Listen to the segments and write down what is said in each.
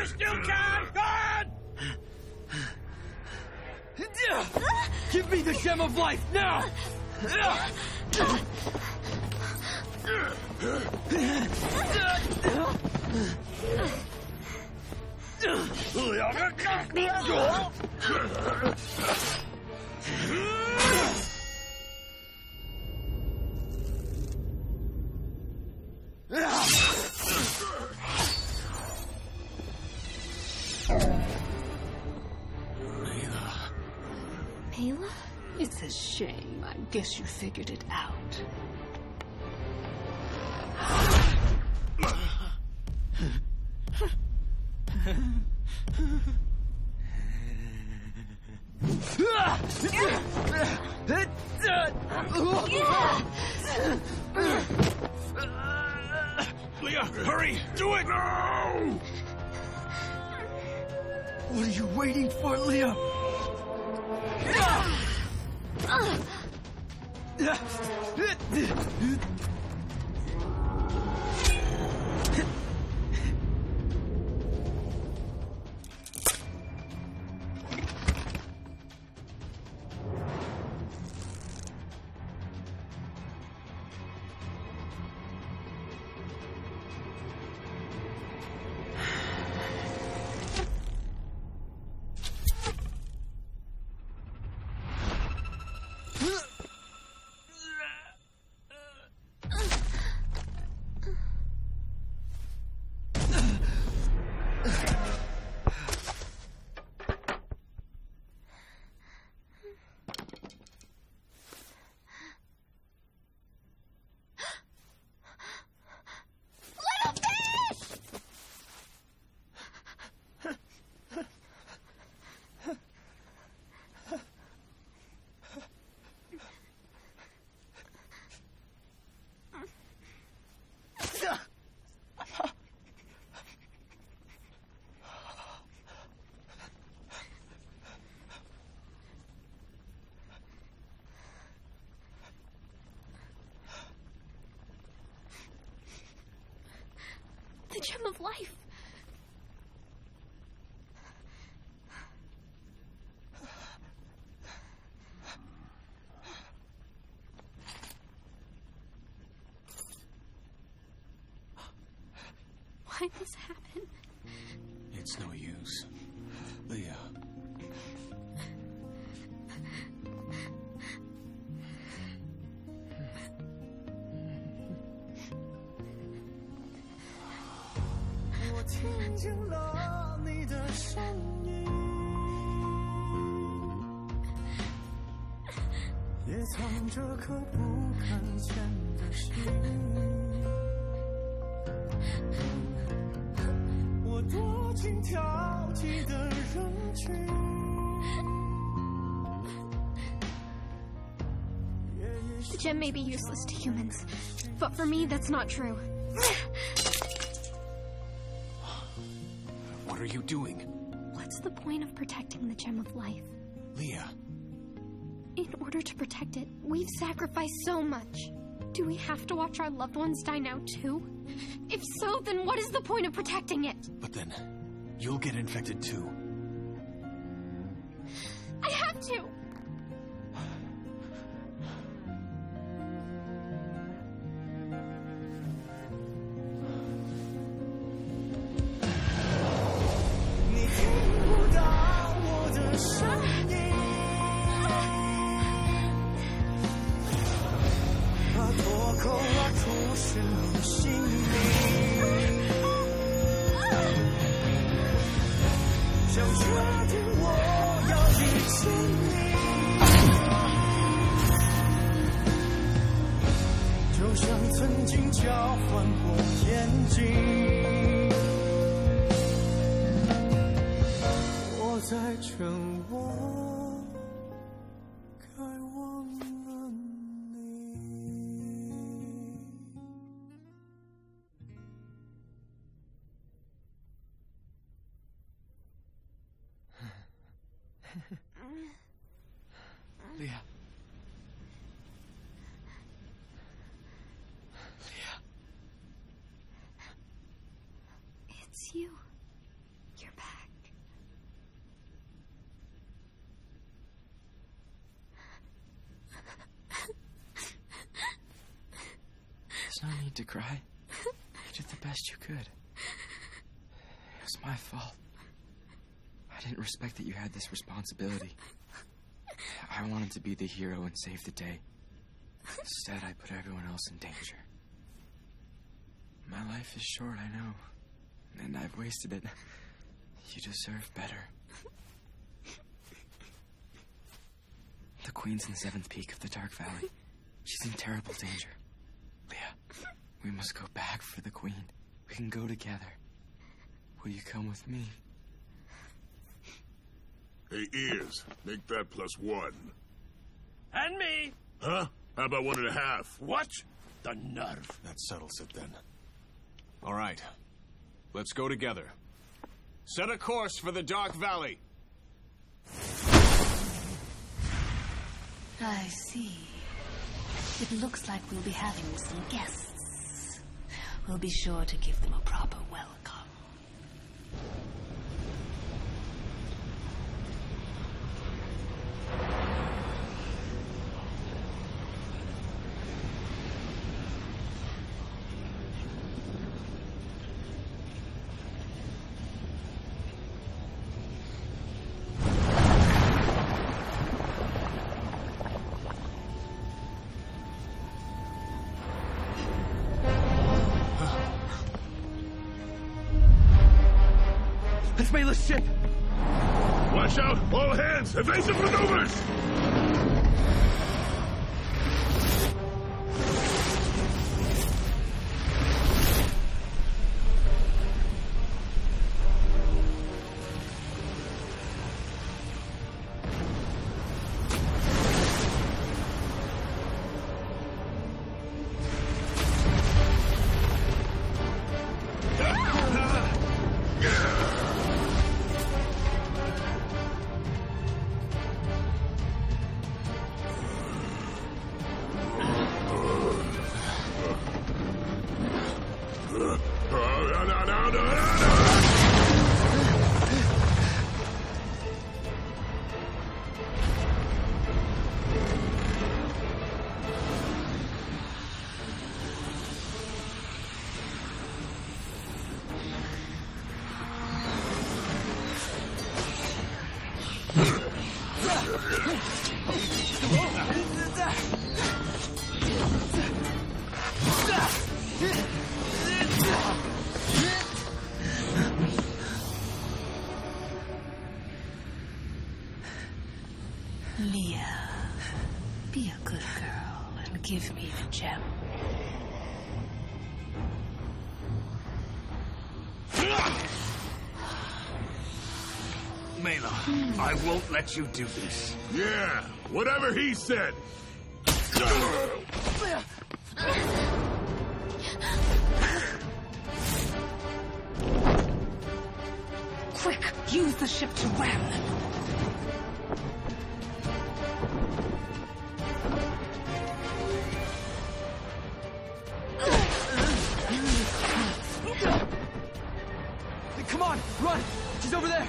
You still can! God! Give me the gem of life now! Figured it out. Leah, hurry! Do it! No! What are you waiting for, Leah? Ah! えっ? Life. Why'd this happen? 了你的，也藏着颗不敢见的心。我躲进挑剔的人群。Jim may be useless to humans, but for me, that's not true. What are you doing? What's the point of protecting the gem of life? Leah. In order to protect it, we've sacrificed so much. Do we have to watch our loved ones die now, too? If so, then what is the point of protecting it? But then, you'll get infected too. Leah. Leah. It's you. You're back. There's no need to cry. You did the best you could. It was my fault. I didn't respect that you had this responsibility. I wanted to be the hero and save the day. Instead, I put everyone else in danger. My life is short, I know. And I've wasted it. You deserve better. The Queen's in the seventh peak of the Dark Valley. She's in terrible danger. Leah, we must go back for the Queen. We can go together. Will you come with me? Hey, ears, make that plus one. And me! Huh? How about one and a half? What? The nerve. That settles it then. All right. Let's go together. Set a course for the Dark Valley. I see. It looks like we'll be having some guests. We'll be sure to give them a proper welcome. Make the ship! Watch out! All hands! Evasive maneuvers! I won't let you do this. Yeah, whatever he said. Quick, use the ship to ram them. Come on, run! She's over there!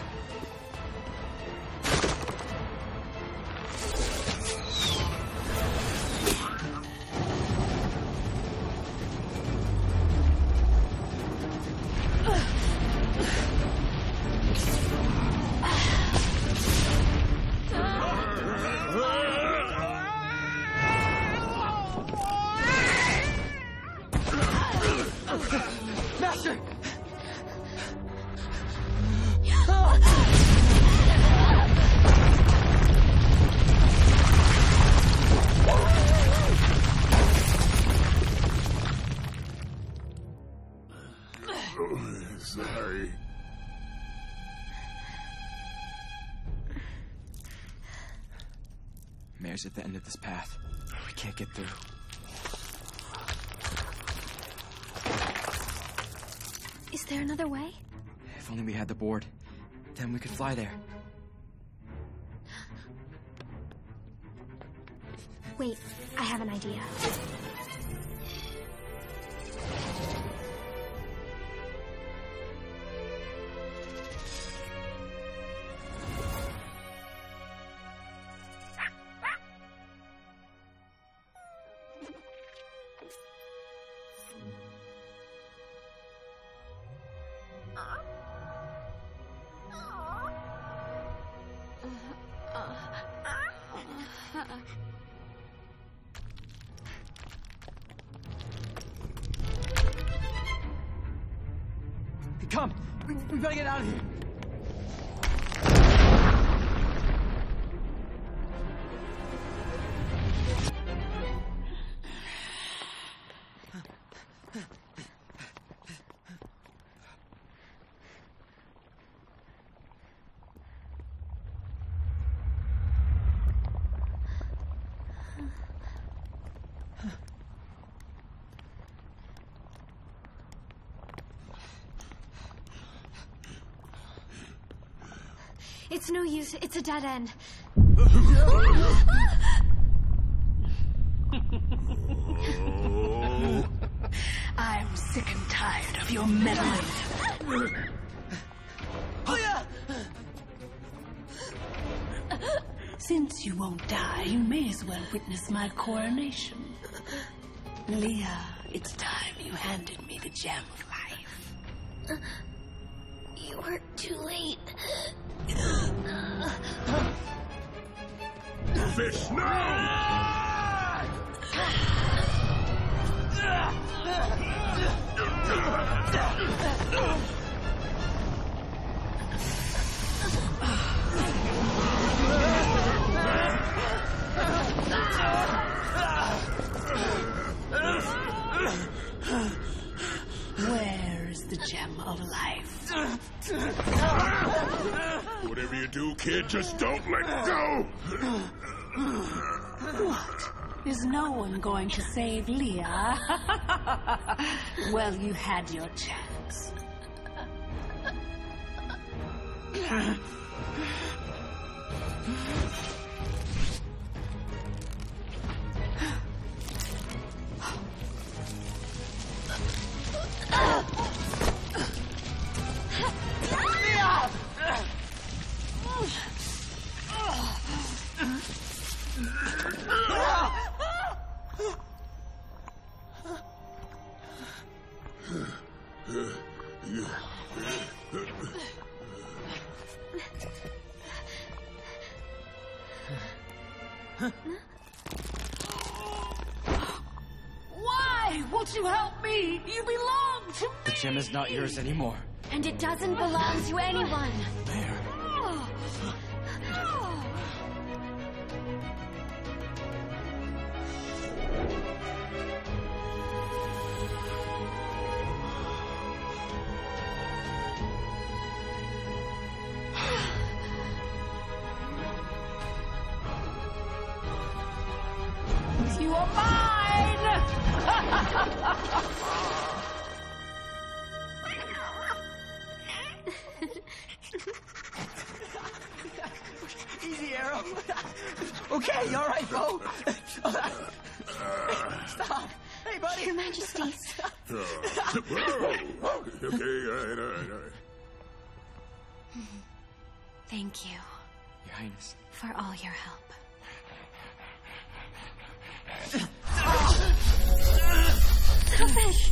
Sorry. Mare's at the end of this path. We can't get through. Is there another way? If only we had the board. Then we could fly there. Wait, I have an idea. We, better get out of here! It's no use. It's a dead end. I'm sick and tired of your meddling. Since you won't die, you may as well witness my coronation. Leah, it's time you handed me the gem of life. You were too late. Fish, no! Where is the gem of life? Whatever you do, kid, just don't let go! What? Is no one going to save Leah? well, you had your chance. is not yours anymore. And it doesn't belong to anyone. You are mine! okay, you all right, bro? Stop. Hey, buddy. Your Majesty. Uh, whoa. Okay, all right, all right, all right. Thank you Your Highness. for all your help. Selfish!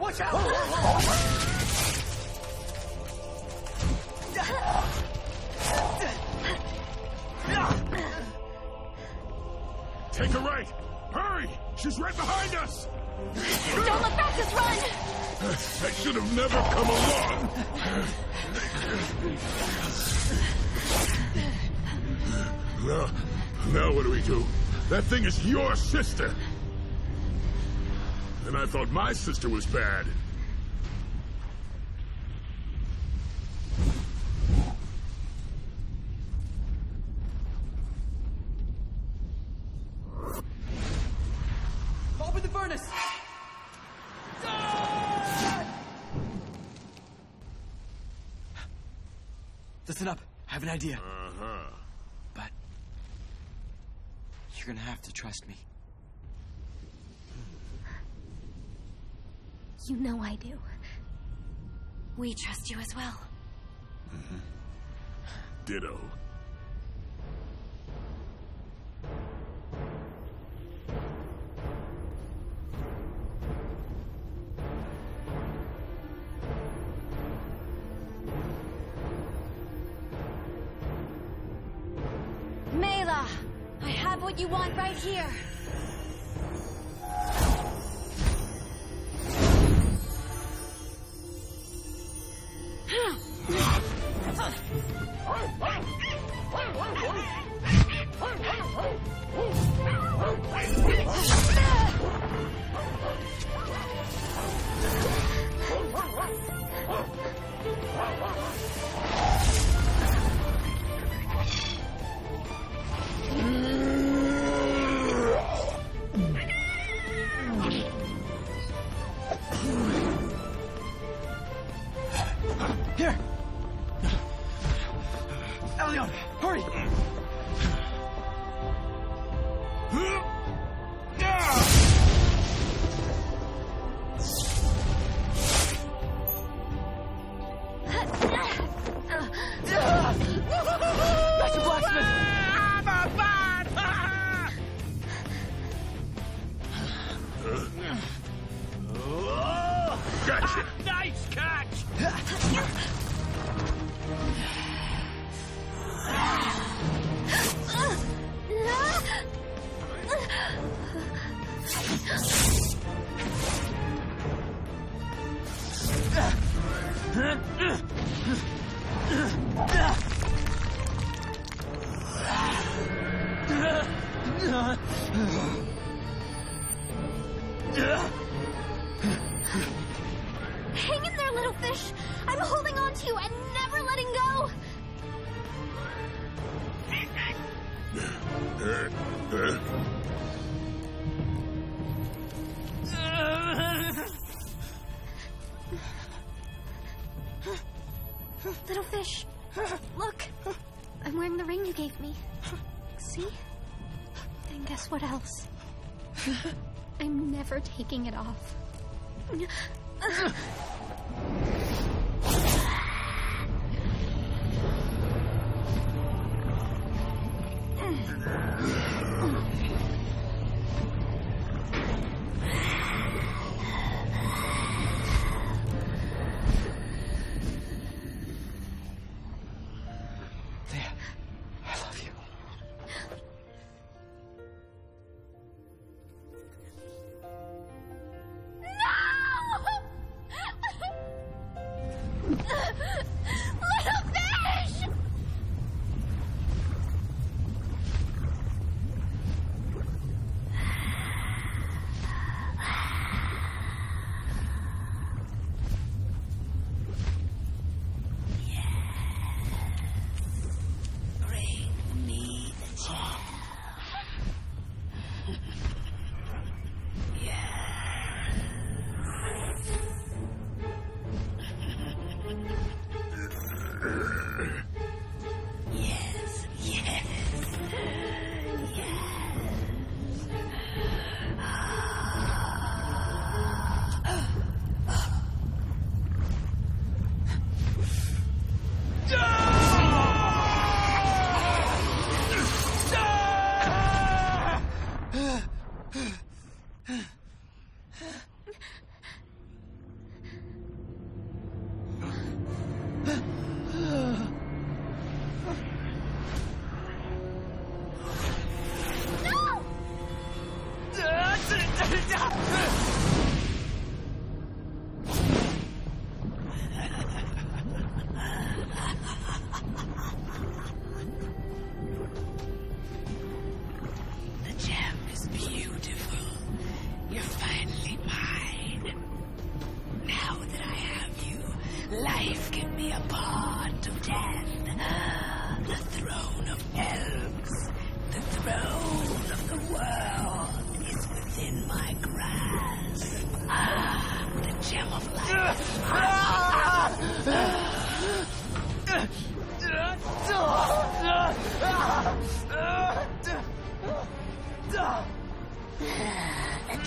Watch out. Take a right! Hurry! She's right behind us! Don't look back, just run! I should have never come along! That thing is your sister! And I thought my sister was bad. Open the furnace! Listen up. I have an idea. Uh-huh. But you're gonna have to trust me. You know I do. We trust you as well. Ditto. What you want right here. Here! Hang in there, little fish. I'm holding on to you and never letting go. Little eh, eh, eh. What else? I'm never taking it off. The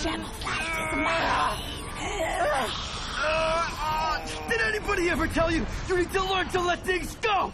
Did anybody ever tell you you need to learn to let things go?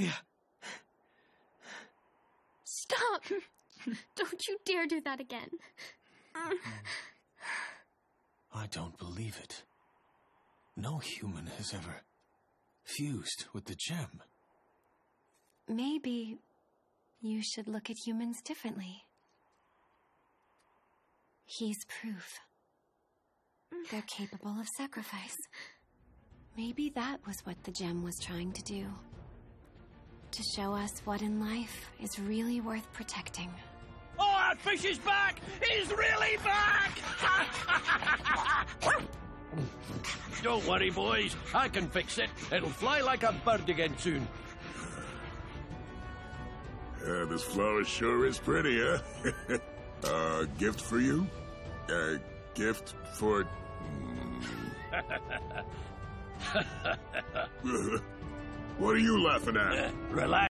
Leah, Stop! Don't you dare do that again. Um. I don't believe it. No human has ever fused with the gem. Maybe you should look at humans differently. He's proof. They're capable of sacrifice. Maybe that was what the gem was trying to do. To show us what in life is really worth protecting. Oh, our fish is back! He's really back! Don't worry, boys. I can fix it. It'll fly like a bird again soon. Yeah, this flower sure is pretty, huh? uh, gift for you? Uh, gift for. mm. what are you laughing at? Relax.